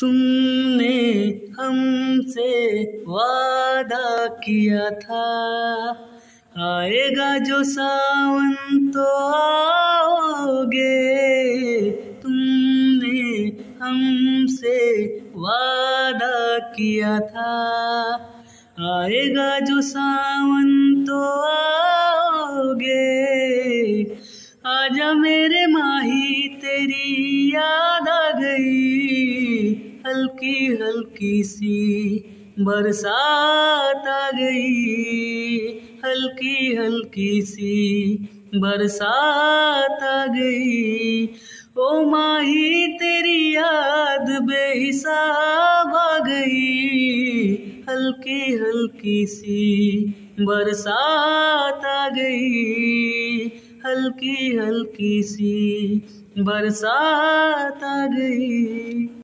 तुमने हमसे वादा किया था। आएगा जो सावन तो आओगे। तुमने हमसे वादा किया था। आएगा जो सावन तो आओगे। आजा मेरे माही, तेरी याद आ गई। हल्की हल्की सी बरसात आ गई। हल्की हल्की सी बरसात आ गई। ओ माही, तेरी याद बेहिसाब आ गई। हल्की हल्की सी बरसात आ गई। हल्की हल्की सी बरसात आ गई।